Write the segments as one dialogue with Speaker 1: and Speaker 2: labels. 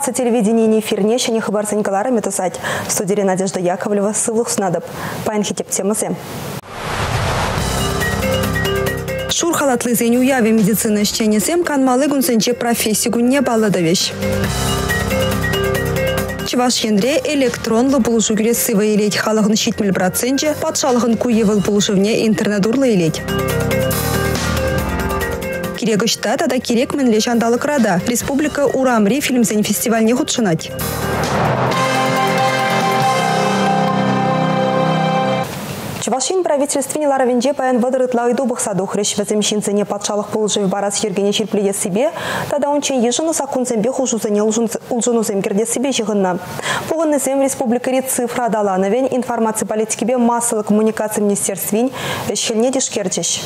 Speaker 1: Нация телевидение эфирне шене хабарсынькалары метусать. В студии Надежда Яковлева сывлық снадып. Пайн хитеп темасы. Шур халатлы зен уяве медицина щенесем канмалы гунсенче профессию не балладовещ. Чуваш енре электронлы булышу күресі елет халығын шитміл процентче, патшалығын интернет. Керек ұшта, тада керек мінле шандалық рада. Республика Урамри фильмсен фестивальне худшынать. Чувашин правительстве ларавенже паян выдырытла айду бұқсаду хрещ візімшінцене патшалық пулжы барас ергене шерпледе себе, тада он чен ежыны сакунзембе хужузене улжынузем керде себе жығынна. Бұғыннызем республикари цифра далановен информация политикебе массалық коммуникация министерствин шелне дешкерчеш.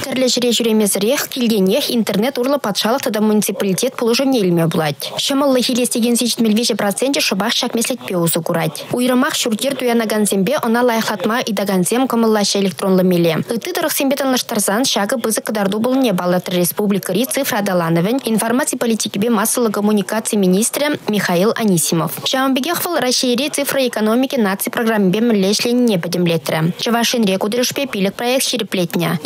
Speaker 2: Тірлі жүре жүремезірек, келгенех интернет урлы патшалық тада муниципалитет пулыжын елме бұлайды. Шымыллы хелестеген сечін мелвежі проценті шыбақ шакмеслетпе ұзы курать. Уйрымақ шүрдер туянаган зембе, она лайхатма идаган зем комыллаша электронлы меле. Ыты дырық сембе таныштарзан шагы бызы кадарду был не балатыр республика ри цифра далановен информации политикебе массалы коммуникации министрі Михаил Анисимов. Шамбеге хвал Россия цифра экономики нации программбе млешлен не подемлетрі. Чавашин реку дырышпе пилік проект шереплетня.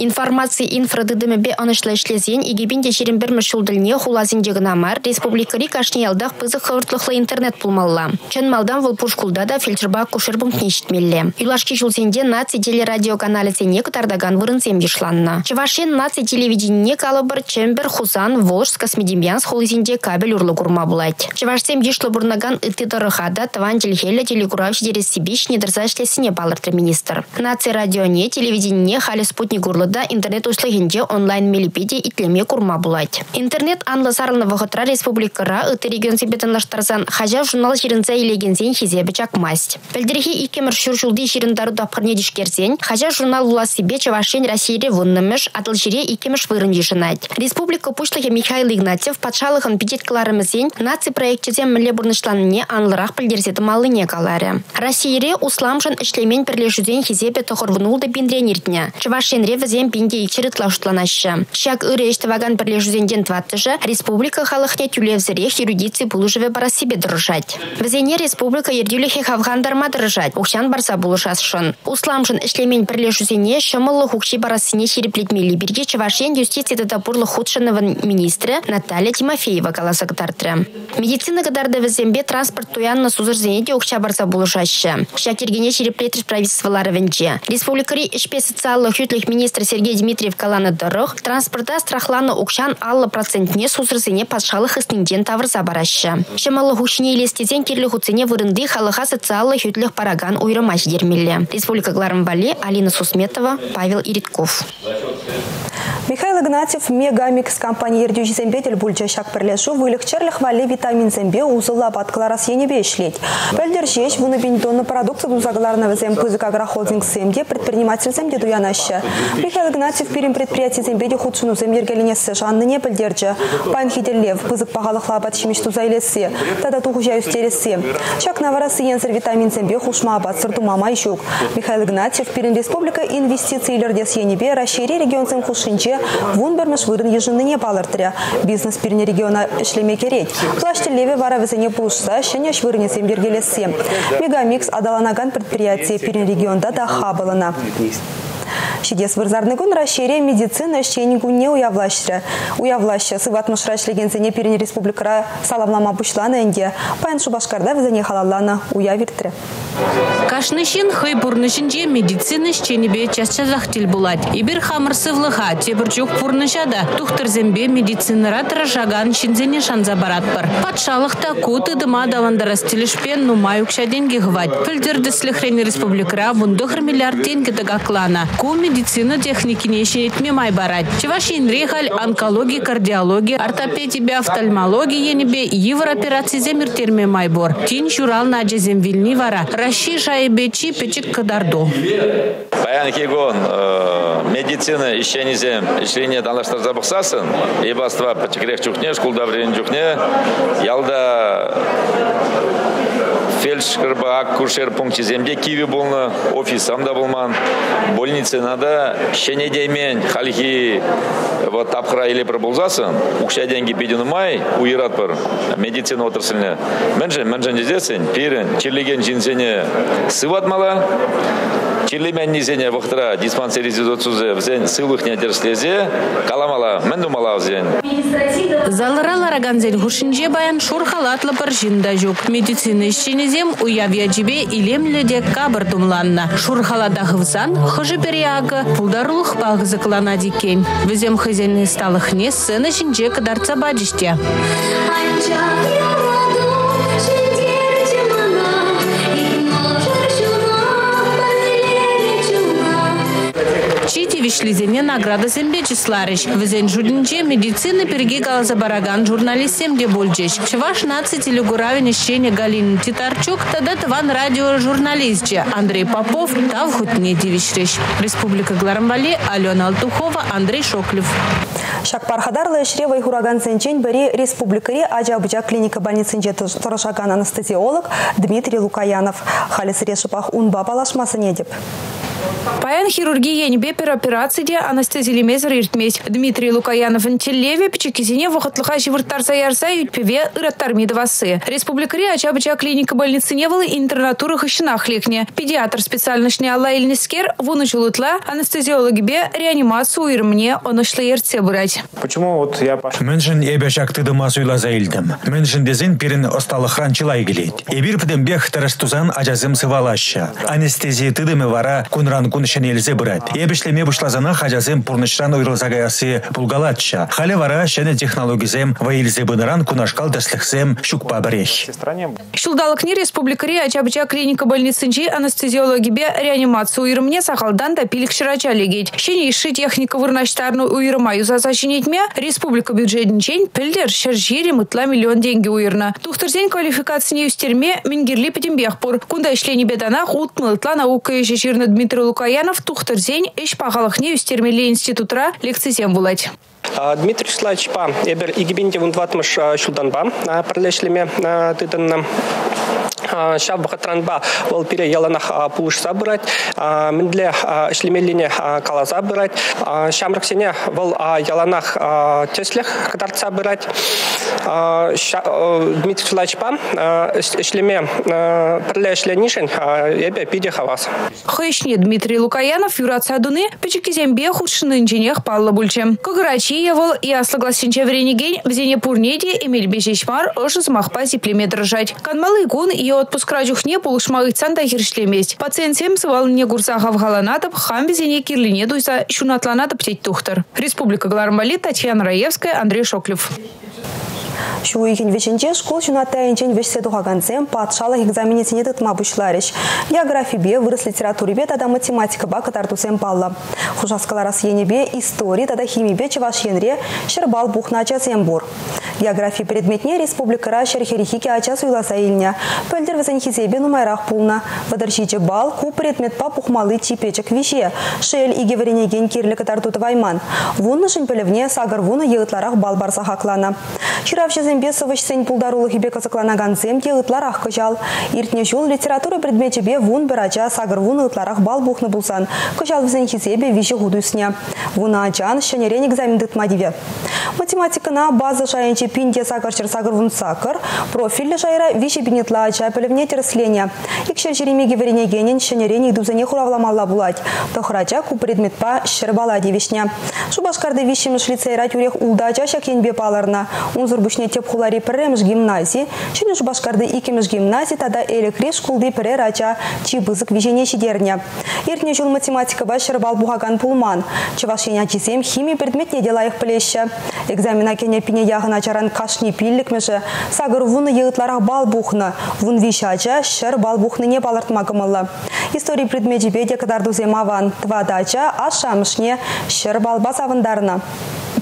Speaker 2: Информации инфрадыдымебе анышлы ишлезен игебинде жерін бір мүшілділіне хулазиндегі намар республикари кашни алдақ пызы хывыртлықлы интернет пулмалла. Чын малдан выл пушкулда да фильтрба кушербум кнешітмелле. Юлашки жылсенде наци телерадиоканалы сене кытардаган вырын земдешланна. Чывашен наци телевидение калыбыр чембер хузан волжск космедемьянс хулызинде кабель урлы курма булать. Чывашсем ешлы бурнаган ыты дырыхада таван телхелі телегурав жидерес сибиш недырзашлесіне балырты министр. Наци радионе телевидение халі спутник урлыда интернет услыгенде онлайн мелипеде итлеме курма булать. Интернет анлы сарылны вғытра республикара ыты регион себетанлаштарзан хажа журнал жирінца илегензен хизебі чакмасть. Пәлдірхи икемір шүршулды жиріндару дапқырне дишкерзен, хажа журнал ула себе чавашен Россире выннымыш, атыл жире икеміш вырын ешінать. Республика пушлығы Михаил Игнатьев патшалығын пететкаларымызен наци проектчезе мүле бұрнышланыне анлырақ пілдерзеті малыне калары. Россире усламшын ішлемен бірлешуден хизебе тұғырвынулды биндренертіне. Чавашенре візен бинде ичіріт лаушланашы. Шак үрі ваган бірлешуденден тваттыжы республика халықне тюлевзірех юридиции булыжыве бара себе дырыжать. Візене республика ердюлехе хавгандарма дырыжать. Ухшан барса булышасшын. Усламшын ішлемен бірлешудене шымылы хукши барасыне шереплетмели бірге Чавашен юстиция тапурлы худшынывын министрі Наталья Тимофеева каласактартры. Медицина кадарды візембе транспорт туянны сузырзенеде ухча барса булышашы. Шакергене шереплетріш правительстволары венче. Республикари ішпе социалы хютлих министр Сергей Дмитриев каланы дырық, транспорта страхланы укшан аллы процентне сузырзене патшалық истинден тавырза барашы. Шымалы хушне елестезен керлі хуцене вырынды халыха социалы хютлих параган уйрымаш дермелі. Республика Гларымбали, Алина Сусметова, Павел Иритков.
Speaker 1: Михаил Игнатьев мегамикс компания ердю жизембетел бульча шак перлешу вылегчерлих вали витамин зембе узыла баткаларас енебе ишлеть. Пельдер жеч вуны бинтонны продукты дузагларна везем пызык агрохолдинг семде предприниматель земде дуянаща. Михаил Игнатьев перем предприятие зембеде худшуну зем ергелинесе жанны не пельдерче. Пайн хиделлев пызык пағалықла бат шимеш тузайлесе. Тада тухужа юстересе. Шак наварасы енсер витамин зембе хушма абат сырту мама ишук. Михаил Игнатьев перен республика инвестицийлердес енебе расшири регион зем хушинче вун бермеш вырын балыртыря. Бизнес пирне региона ишлеме керет. Плашты леве вара везене пулшса, шеняш вырыне сембергелесе. Мегамикс адаланаган предприятие пирне регионда да хабалана. Шидес вырзарны күн расшире медицина шенигу не уявлашры. Уявлашы сыватмыш рашлегенсене перене республикара саламлама бушланы энде. Паян шубашкарда візене халалланы уявиртірі.
Speaker 3: Кашнышин хый бурнышинче медицина шченебе часчазах тил булать. Ибір хамырсывлыха тебірчук пурнышада тухтырзембе медицинара тырашаган шинзене шанза баратпыр. Патшалықта куты дыма давандарас тилишпен нумай укшаденге хвать. Пілдерді слихрени республикара вундухр миллиард тенге тагаклана. Ку медицина техникине май барать. Чевашин рехаль онкология, кардиология, ортопедия, офтальмология енебе европерации земер терми май бор. Тин журал на джезем вильни вара. Раши шайбечи печик кадардо.
Speaker 4: Баян хигон э, медицина еще не зем, еще не данлаштар забахсасын, и басства пачекрех чухне, шкулда времени чухне, ялда фельдшер акушер пункте земде киви болны офисам да болман. Больница надо шенедемен халихи вот тапхра или пробулзасын укша деньги пидинумай уйрат бар медицина отрасліне менже менже дезесен пирен чирлеген жинсене сыватмала чирлемен низене вахтра диспансеризациясы взен сылых не дерслезе каламала мен думала взен.
Speaker 3: Залыра лараганзен хушинже баян шурхалатлы бір жинда жүк медицина ишченезем уявия жибе илемледе кабыр тумланна шурхалада хывзан хыжы периагы пулдарлых бағызы клана дикен візем хызен сталых не сцена шинже кадарца баджиште. Чити вишлизене награда зембечисларыш. Везен жудинче медицина перги галаза бараган журналистем де бульджеш. Чеваш нацити люгуравин ищене Галин Титарчук, тогда тван радио журналистче Андрей Попов, тав хутне дивишреш. Республика Гларамбали, Алена Алтухова, Андрей Шоклев.
Speaker 1: Шакпархадарлы шревай хураган сенчен бери республикари Аджабыджа клиника больницынче торашаган анестезиолог Дмитрий Лукаянов. Халис решипах унба балашмасы недеп.
Speaker 5: Паян хирургия бепер операции анестезилемезер иртмес. Дмитрий Лукаянов интеллеве печекизине вахатлыха живыртар заярса ютпеве ыраттар мидвасы. Республикари ачабыча клиника больницы не было интернатуры хащинах лекне. Педиатр специальностный Алла Ильнискер вунучулутла анестезиологи бе реанимацию ирмне онышлы ерце брать.
Speaker 6: Почему вот я пошел?
Speaker 7: Меншин эбешак тыдыма суйла заилдым. Меншин дезин пирин осталыхран чилай гилет. Эбир пидем бех тарастузан ажазым сывалаща. Анестезия тыдымы вара кунран кунышын елзе брать. Эбишлеме бушлазана хажазым пурнышран уйрылзагаясы пулгалатча. Хале вара шене технологизем ваилзе быныран кунашкал даслыхсем шукпа
Speaker 6: стране
Speaker 5: Шулдалыкни республикари ачабыча клиника больницынчи анестезиологи бе реанимацию уйрымне сахалдан да пилик шырача легет. Шене иши техника вырнаштарну уйрыма юзаса шинетме республика бюджетінчен пілдер шаржири мытла миллион деньги уйрна. Тухтырзен квалификацияне үстерме мингерли петембех пур. Кунда ишлени беданах утмылтла наука ешеширны Дмитрий Лукаянов тухтырзен иш пағалықне үстермелі институтра лекцизем.
Speaker 8: А, Дмитрий Вячеславович Па, эбер игибинде вунтватмыш шулданба, парлешлеме тыдын шав бахатранба ол пире яланах пулышса бырать, миндле ишлемелине калаза бырать, шамраксене ол яланах теслех кадарца бырать. Дмитрий Вячеславович Па, ишлеме парле ишленишен, эбе пиде хавас.
Speaker 5: Хыщне Дмитрий Лукаянов юраца дуны печекизембе худшины инженех палла бульчем. Кагырачи евол и аслагласинче вренеген в зене пурнеде Эмиль Бежечмар ош смахпа зиплеме дрожать. Канмалы гун и отпуск раджухне полушмағыцан да хиршлеместь. Пациентсем сывалыне гурсаха вгаланатып, хам безене кирлине дуйса шунатланатып теть тухтар. Республика Глармбали, Татьяна Раевская, Андрей Шоклев.
Speaker 1: Шуйхин веченче школ чунаттайынчен вешседу хаганцем патшалық экзаменесіне тытма бұшларыш. География бе, вырыс литературе бе, тада математика ба катартусем палла. Хужаскаларас ене бе, история, тада химия бе, чеваш енре, шербал бухна часем бур. География предметне республикара шерхерихике ачас уйласа илня. Пөлдер візен хизебе нумайрақ пулна. Вадаршиче бал, ку предмет па пухмалы чипечек више. Шель иге варенеген кирлі катартуты вайман. Вунны шынпелевне сагар вуны еғытларақ бал барса хаклана. Ширав жезембе сывыш сен пулдарулы хибе казакланаган зем еғытларақ кыжал. Иртне жол литература предметчебе вун бір ача сагар вуны ытларақ бал бухны булсан. Кыжал візен хизебе више худусня. Вуна ачан шенерен экзамен дытма диве. Математикана база шайынче пинде сакарчыр сагыр вун сакыр, профиль жайра више бинетла ача пілівне терсления. Икшер жеремеге веренегенен шенерен идузане хуравламалла булать. Тохрача ку предметпа шербала дивишня. Шубашкарды вишемеш лицейра тюрех улдача шакенбе паларна. Унзур бушне теп хулари піремеш гимназии. Шыны шубашкарды икемеш гимназии тада элекри шкулды пірер ача чибызык вижене шидерня. Иртне жыл математика ба шербал бугаган пулман. Чывашеня чизем химия предметне делаях плеща. Экзамена кене пине яғына чаран кашни пиллик меже. Сагыр вуны еғытларақ бал бухны. Вун вишача шер бал бухны не балартмагымылы. История предметі беде кадарду земаван. Твадача ашамышне шер балба савындарына.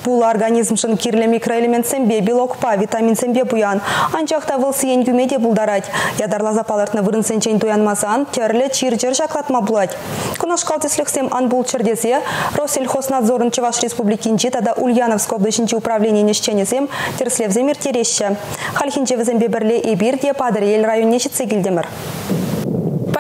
Speaker 1: Бұл организм шын кирлі микроэлемент сэмбе, белок па, витамин сэмбе буян. Анчақта выл сиен гюмеде бұлдарад. Ядарла запалыртны вырын сенчен туянмасан, терлі чиржер жақлатма бұлад. Күнаш калтесліксем ан бұл Россельхознадзорын Чеваш Республикинчи, тада Ульяновск облачинчи управление нешченезем, терслевзем иртереща. Хальхинче візембе бірле эбир де падыр ел.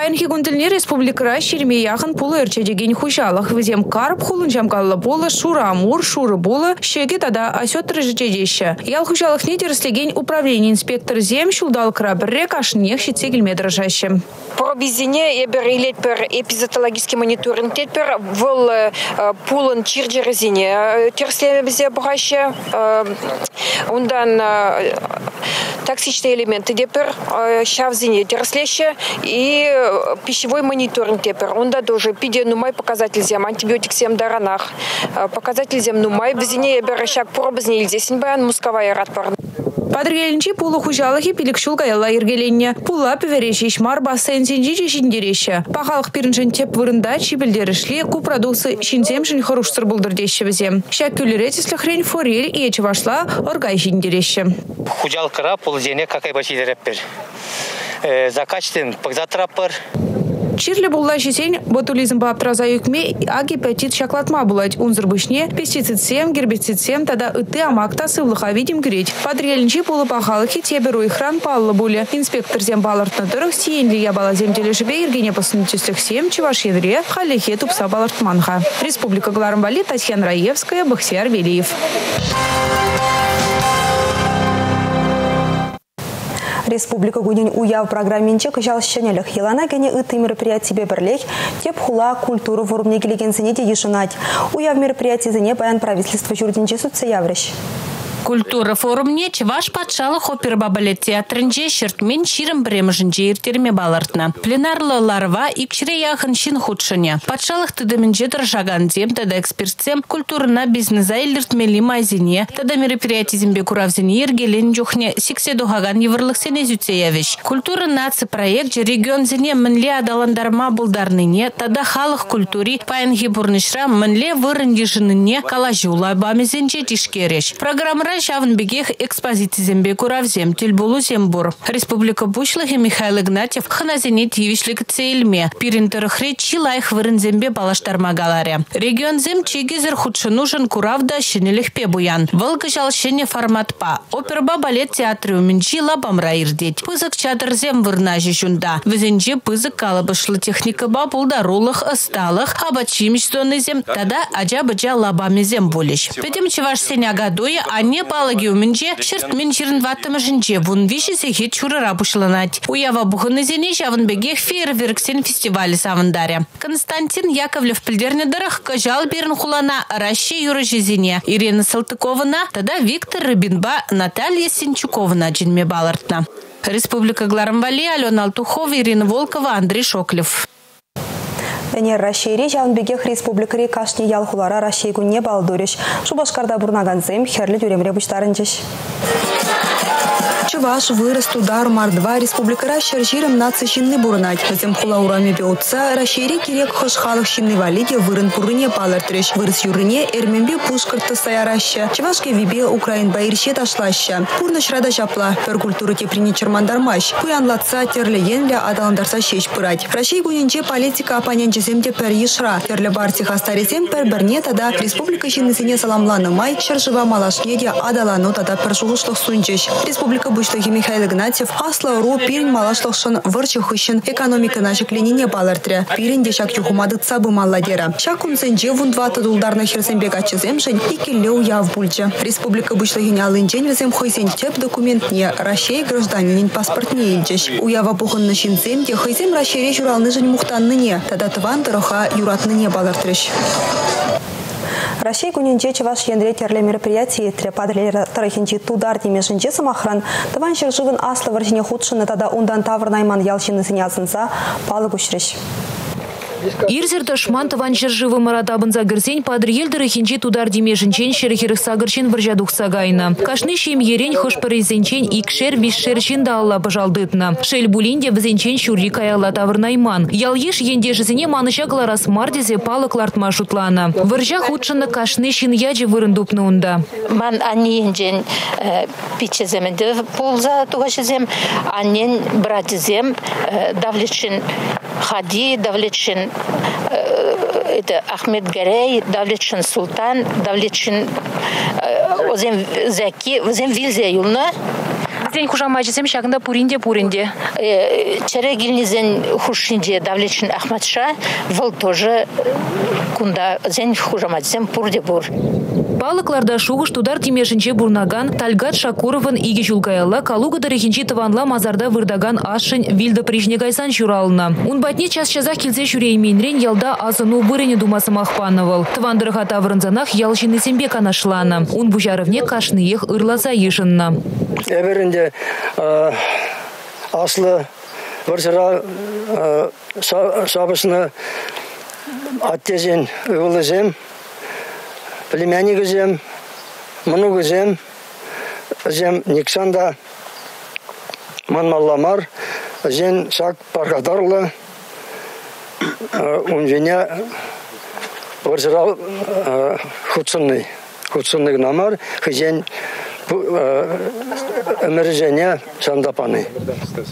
Speaker 5: Паянхи гунтельне республикара шерме яхын пулы эрчедеген хушалах візем карп хулын жамкаллы болы шура амур шуры болы шеге тада асет рыжечедеші. Ял хушалах не терслеген управление инспектор зем шулдал крабірре кашынех шитсе келмедір жашы.
Speaker 6: Пробизине ебер илет пер эпизотологический мониторинг тетпер вол пулын чирджерезине терслеме бизе бұғашы. Ундан токсичные элементы депер шавзине терслеще и пищевой мониторинг тепер. Онда тоже пиде нумай показатель зем, антибиотик зем даранах. Показатель зем нумай, бізіне ебер шак пробызне илзесін баян мусковая ратпар.
Speaker 5: Падыргелінчі пулы хужалығы пилікшул гаяла ергеленне. Пула півереші ишмар бассейн сенжі жешіндереші. Пахалық пирінжін теп вырында чибілдерішлі ку продуксы шинземшін хорушсыр бұлдырдеші візе. Шак күліретіслі хрень форель и вашла оргай жіндереші.
Speaker 9: Хужал кыра пул зене какай бачи дереппер. Закачтен пакзатраппыр.
Speaker 5: Чирле булла жесен ботулизм баптраза юкме а гепатит шаклатма булать унзыр бышне пестицид сем гербицид сем тада ыты амакта сывлыха видим греть. Подрелинчи пулы пахалыхи теберу ихран паллы буле. Инспектор зем балартны дырых сиенли я бала земделешебе иргене посынчистых сем чеваш едре халихе тупса балартманха. Республика Гларамбали Татьяна Раевская, Бахсиар Велиев.
Speaker 1: Республика Гудин уяв программинче кыжал шенелік елана гене ыты мероприятие бірлех теп хула культуру форумне келегенсіне де ешінать. Уяв мероприятие баян правительство жүрдінче судсы
Speaker 3: Культура форумне Чеваш патшалы хопперба балет театрынже шертмен ширым бремжінже ертерме балартна. Пленарлы ларва икшіре яхын шин худшыне. Патшалық тыдымінже дыржаган зем, тада экспертсем культурына бизнеса илертмели майзине, тада мероприятизмбе куравзине ергелен жухне сиксе духаган еврлық сене зюцеявиш. Культура наци проект же регион мінле адаландарма булдарныне, тада халық культури паянхи бурнышра мінле вырын бамезенже тишкереш. Программа Вара шавын бегех экспозицизембе куравзем тельбулу зембур. Республика Бушлахи Михаил Игнатьев ханазене тивишлик цейлме. Пиринтерхре чилайх вырынзембе балаштармагаларе. Регион зем чегизер худшынушын куравда шинелих пебуян. Волгыжал шене форматпа. Оперба балет театры уминчи лабамра ирдеть. Пызык чадырзем вырнажи жунда. Візенже пызык калабышлы техника ба булдарулых ысталых абачимиш зем тада ажа-быжа лабамезем болеш. Петем чеваш сеня гадуя ане палаги умінже шыртмен жирін ваттымышынже вун вишесе хет чурыра пушланать. Уява бухыны зене бегех фейерверксен фестивалі савындаре. Константин Яковлев пілдерне дырых кажал берін хулана Раши юры жезене. Ирина Салтыковна, тада Виктор Рыбинба, Наталья Синчуковна джинме балартна. Республика Гларамбали, Алена Алтухова, Ирина Волкова, Андрей Шоклев.
Speaker 1: Әне Рашири Жаунбегех республикари кашни ялхулара Рашейгу не балдуриш. Шубашкарда бурнаганзем херлі дүремре бұштарынчыш. Чуваш вырос туда Мар-2 республикара шаржирым нация шинны бурнать. Затем хула урами беутса, рашири кирек хошхалых шинны валиде вырын пурыне палыртырыш. Вырыс юрыне эрменбе пушкарты саяраща. Чувашке вибе Украин байырше ташлаща. Пурныш рада жапла. Пер культуры теприне чермандармаш. Куянлатса терле енле адаландарса шеш пырать. Рашей гуненче политика оппонентчесемде пер ешра. Терле барти хастаресем пер берне тада республика шиннысене саламланы май. Шаржыва малашнеде адалану тада пер шуғышлық сунчеш. Республика Бучлахи Михаил Игнатьев асла ру пирин малашлықшын вырчы хыщын экономика нашик ленине балыртыры. Пирин дешак юхумады цабы малладера. Шак унсенже вундваты дулдарны херсенбек ачыземшын икелеу яв бульчы. Республика Бучлахине алынчен візем хойсен теп документ не Рашей гражданинин паспорт не илчеш. Уява пухынны шинзем де хойсем Рашере журалны жын мухтанныне. Тада тыван тырыха юратныне балыртырыш. Россия күнінде чеваш ендре терле мероприятие трепадлер тарихинчи тудар демешінче самахран таван шыржығын аслы варжіне худшыны тада ундан тавр найман ялшыны зынязынса палы күшіріш.
Speaker 10: Ирзер ташман тыван живы маратабын загырсен падыр елдірі хинчи тудар демешінчен шерхеріх сагырчен варжадух сагайна. Кашны шем ерен хош паризенчен икшер вишшерчен да алла пожалдытна. Шел булинде візенчен шурри каялла тавырнайман. Ял еш ендежізіне маныша гларас мардезе палық лартма шутлана. Варжа худшыны кашны шин яджи вырындупны унда.
Speaker 11: Ман анни енжен э, пичеземінде полза тугашызем, аннен братизем э, давлетшин хади, давлетшин э, это Ахмед Гарей, давлетшин султан, давлетшин озем зәки, озем вилзе юлна.
Speaker 10: Зен хужама жесем шагында пуринде пуринде.
Speaker 11: Чере гилнизен хушинде давлетшин Ахмадша, вол тоже кунда зен хужама жесем пурде бур.
Speaker 10: Балыкларда шуғыш тудар тимешінче бурнаган Тальгат Шакуровын иге жулгаялла калугада рехинчи тыванла мазарда вырдаган ашын вилді прижне гайсан шуралына. Он батне час чазах келзе ялда азыну бұрене думасы махпановал. Тывандырыға тавырынзанах ялшины сембе канашлана. Он бужарывне кашныех ырласа ешынна.
Speaker 12: Эберінде аслы варсыра сабысыны аттезен ұғылызем племянник өзем, мұнук өзем, өзем Никсанда манмалламар, өзен сак паргатарлы, унжене варзырал худсынный, худсынный намар, хызен өміржене сандапаны.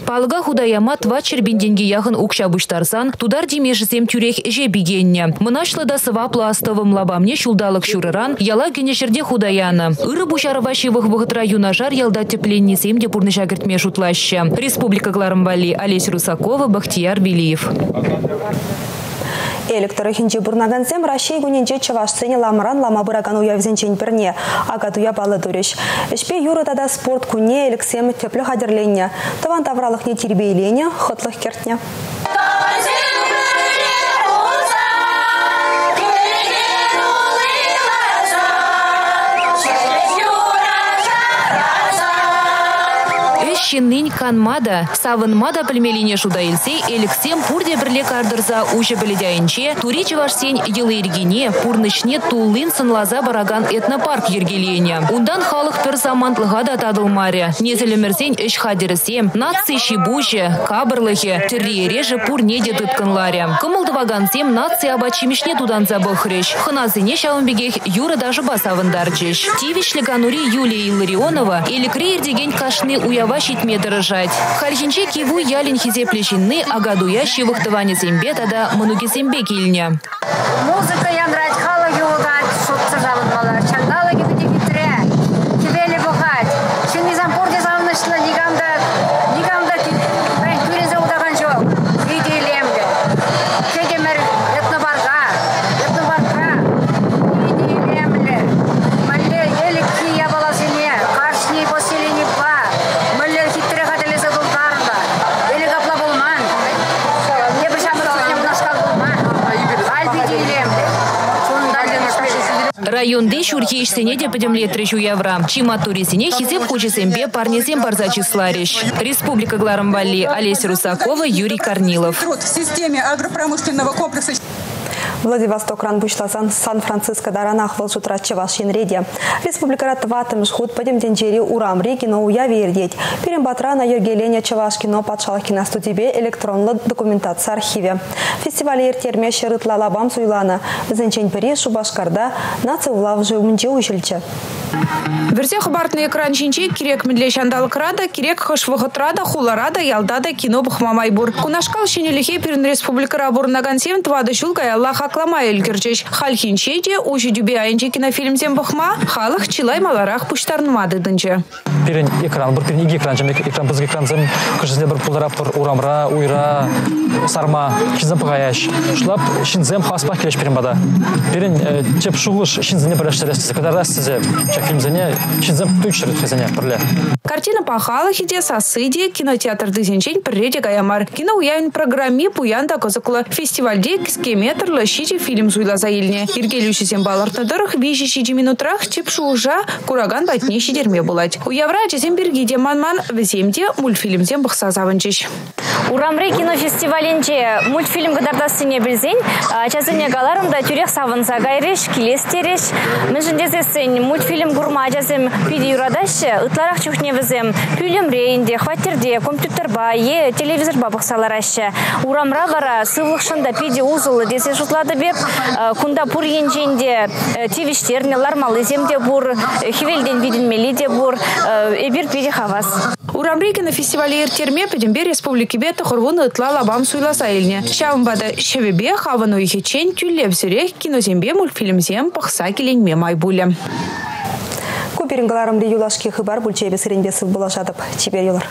Speaker 10: Палга худаяма тва чербинденге яхын укша буштарсан, тудар демешісем тюрех же бигенне. Мынашлы сыва пластовым лабамне шулдалық шурыран, яла генешерде худаяна. Иры бушарывашевых бұғытра юнажар ялда тепленнесем де пурны шутлаще. Республика Кларымбали, Олесь Русакова, Бахтияр Белиев.
Speaker 1: Электоры хинче бурнагансем Россия гуненче чаваш сене ламран лама уявзенчен бірне, агатуя балы дұрыш. Эшпе юрытада спорт куне элексем теплі хадерленне, таван тавралық не тербейлене, хотлық кертне.
Speaker 10: Шиннин канмада, савынмада пілмеліне жуда елсей, элексем пурде бірле кардырза ұжы біледяйынче, тури чывашсен елы ергене, пурнышне тулын бараган этнопарк ергелене. Ундан халық пір замантлыға да тадылмаре. Незілімірсен үш хадерісем, нации шибуже, кабырлығы, тірри реже пур неде тұткынларе. Кымылдывагансем нация абачимишне тудан забықрыш. Хыназыне шауынбегех юра даже басавындарчыш. Тивишлі ганури Юлия Илларионова, элікре ердеген кашны уява күтме дырыжать. Хархинче киву ялин хизе а агадуя шивыхтыване зембе тада мануге зембе кильня.
Speaker 13: Музыка
Speaker 10: Районде шурхи ишсене де подемлетрич уявра. Чима турисене хизеп хочесембе парнесем барзачи слариш. Республика Гларамбали, Олеся Русакова, Юрий Корнилов.
Speaker 14: Труд в системе агропромышленного комплекса
Speaker 1: Владивосток ран бушласан Сан-Франциско даранах волжутра чевашин реде. Республика ратватым жхут подем денджери урам реги но уя вердеть. Перем батрана ергеленя чевашкино патшалкина студибе электронлы документация архиве. Фестиваль ертерме шерытла лабам суйлана. Зенчен пери шубашкарда нация улав жеумнже
Speaker 10: Версе хабартный экран чинче кирек медле шандалык рада, кирек хош рада, хуларада, ялдада кино бухмамайбур. Кунашкал шинелихе перен республика рабур нагансем твады шулка Аллах аклама элгерчеш. Хальхинче де ужи дюбе айнче кинофильмзем бухма, халых чилай маларах пуштарнмады дынче.
Speaker 15: Перен экран, бір перен иге экран, жем экран бізге экранзем, кыжызде бір пулдара бір урамра, уйра, сарма, кинзем пығаяш. Шулап шинзем хаспах келеш перен бада. Перен чеп шуғыш шинзене бірәштерестізе, кадарда сізе, чак фильмзене чинзем тучшырыт хезене пірле.
Speaker 5: Картина пахала хиде сасыде кинотеатр дызенчен пірреде гаямар. Кино уявин программе пуянда козықлы фестивальде кискеметрлы шичи фильм зуйла заилне. Иргелюшесен балартыдырых вижи шичи минутрах чепшу ужа кураган батне шидерме булать. Уявра чесен бергиде манман віземде мультфильмден бұқса завынчыш.
Speaker 16: Урамры кинофестиваленче мультфильм гадардасыне білзен, чазыне галарымда тюрех савынса гайреш, килестереш. Мен жіндезесен мультфильм гурма жазым пиди юрадашы, ытларақ чухне візем, пүлім рейнде, хваттерде, компьютер ба, е, телевизор ба бұқсаларашы. Урамра бара сывлықшында пиди узылы десе жұтлады беп, кунда пур енженде, тивиштерне, лармалы земде бур, хивелден виденмели де бур, эбир пиди хавас.
Speaker 5: Урамры кинофестивале ертерме педембе республики беті құрвуны ытла лабам суйласа еліне. Шавынбада шевебе хавану ихечен тюллеп зірек кинозембе мультфильмзем пықса келенме майбулі.
Speaker 1: Көперінгаларымды юлашки хыбар бүлчебе сіренбесі бұлашадып. Чебер юлар.